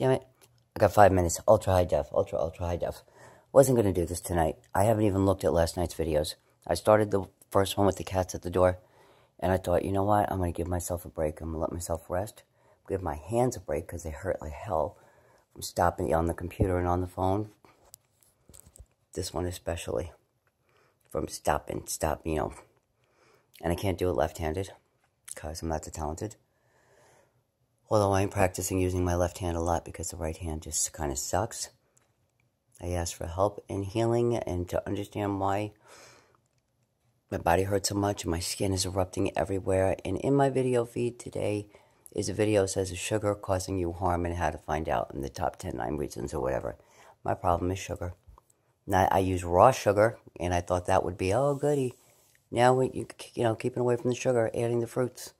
Damn it. I got five minutes. Ultra high def. Ultra, ultra high def. Wasn't going to do this tonight. I haven't even looked at last night's videos. I started the first one with the cats at the door. And I thought, you know what? I'm going to give myself a break. I'm going to let myself rest. Give my hands a break because they hurt like hell from stopping on the computer and on the phone. This one especially. From stopping, stop, you know. And I can't do it left-handed because I'm not that talented. Although I'm practicing using my left hand a lot because the right hand just kind of sucks. I ask for help in healing and to understand why my body hurts so much and my skin is erupting everywhere. And in my video feed today is a video says sugar causing you harm and how to find out in the top 10 9 reasons or whatever. My problem is sugar. Now, I use raw sugar and I thought that would be, oh, goody. Now, you, you know, keeping away from the sugar, adding the fruits.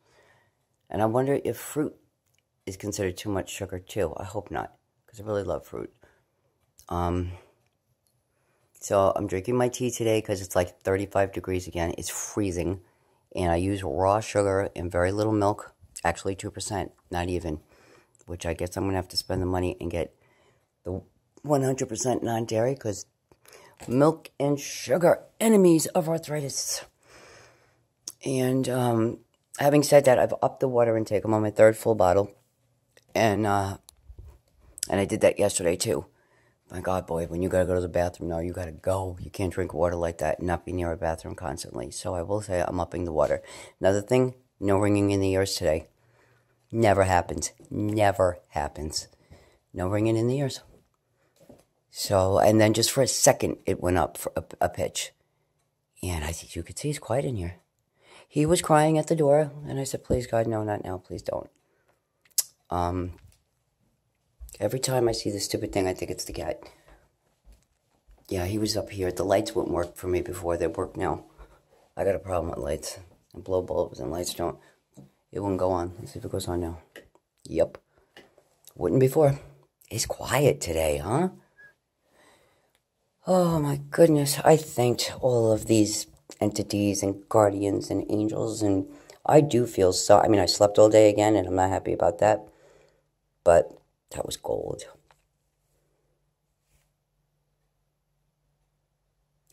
And I wonder if fruit is considered too much sugar too. I hope not, because I really love fruit. Um, so I'm drinking my tea today because it's like 35 degrees again. It's freezing. And I use raw sugar and very little milk. Actually, 2%, not even. Which I guess I'm to have to spend the money and get the 100% non dairy because milk and sugar, enemies of arthritis. And um, having said that, I've upped the water intake. I'm on my third full bottle and uh, and I did that yesterday too. My God, boy, when you gotta go to the bathroom now, you gotta go. You can't drink water like that and not be near a bathroom constantly. So I will say I'm upping the water. Another thing, no ringing in the ears today. Never happens. Never happens. No ringing in the ears. So, and then just for a second, it went up for a, a pitch. And I think you could see he's quiet in here. He was crying at the door, and I said, please, God, no, not now. Please don't. Um, every time I see this stupid thing, I think it's the cat. Yeah, he was up here. The lights wouldn't work for me before. They work now. I got a problem with lights. And blow bulbs and lights don't. It wouldn't go on. Let's see if it goes on now. Yep. Wouldn't before. It's quiet today, huh? Oh my goodness. I thanked all of these entities and guardians and angels and I do feel so I mean I slept all day again and I'm not happy about that but that was gold.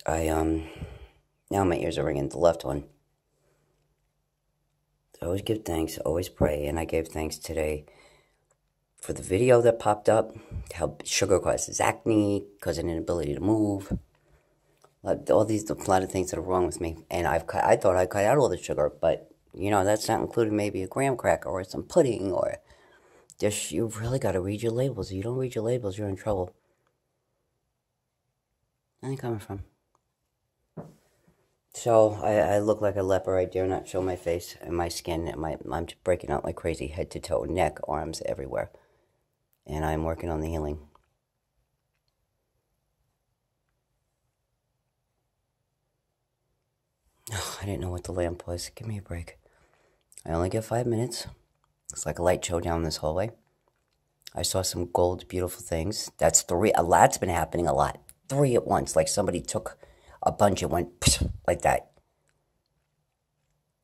I, um, now my ears are ringing, the left one. I always give thanks, always pray, and I gave thanks today for the video that popped up, how sugar causes acne, causes an inability to move, all these, a lot of things that are wrong with me. And I've cut, I thought I cut out all the sugar, but, you know, that's not including maybe a graham cracker or some pudding or just, you've really got to read your labels. If you don't read your labels, you're in trouble. Where you coming from? So, I, I look like a leper. I dare not show my face and my skin. And my, I'm breaking out like crazy, head to toe, neck, arms, everywhere. And I'm working on the healing. Oh, I didn't know what the lamp was. Give me a break. I only get five minutes. It's like a light show down this hallway. I saw some gold, beautiful things. That's three. A lot's been happening a lot. Three at once. Like somebody took a bunch and went like that.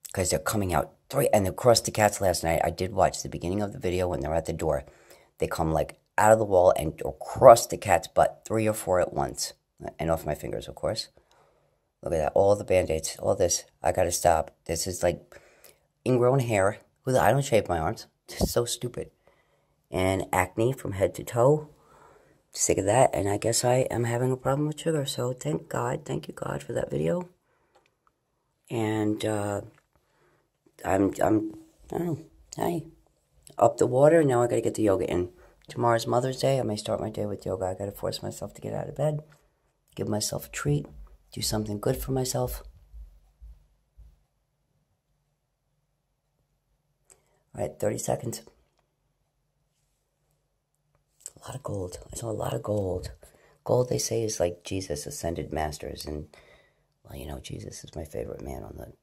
Because they're coming out. Three. And across the cats last night, I did watch the beginning of the video when they're at the door. They come like out of the wall and across the cat's butt. Three or four at once. And off my fingers, of course. Look at that. All the band-aids. All this. I gotta stop. This is like ingrown hair I don't shave my arms. It's so stupid. And acne from head to toe. Sick of that. And I guess I am having a problem with sugar. So thank God. Thank you, God, for that video. And uh, I'm, I'm, I don't know. Hey, up the water. Now I got to get the yoga in. Tomorrow's Mother's Day. I may start my day with yoga. I got to force myself to get out of bed, give myself a treat, do something good for myself. All right, 30 seconds. A lot of gold. I saw a lot of gold. Gold, they say, is like Jesus ascended masters. And, well, you know, Jesus is my favorite man on the,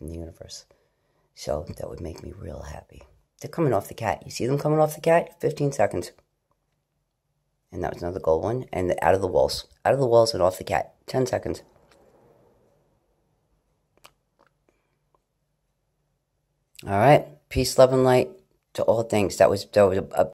in the universe. So that would make me real happy. They're coming off the cat. You see them coming off the cat? 15 seconds. And that was another gold one. And out of the walls. Out of the walls and off the cat. 10 seconds. All right peace, love, and light to all things. That was, that was a, a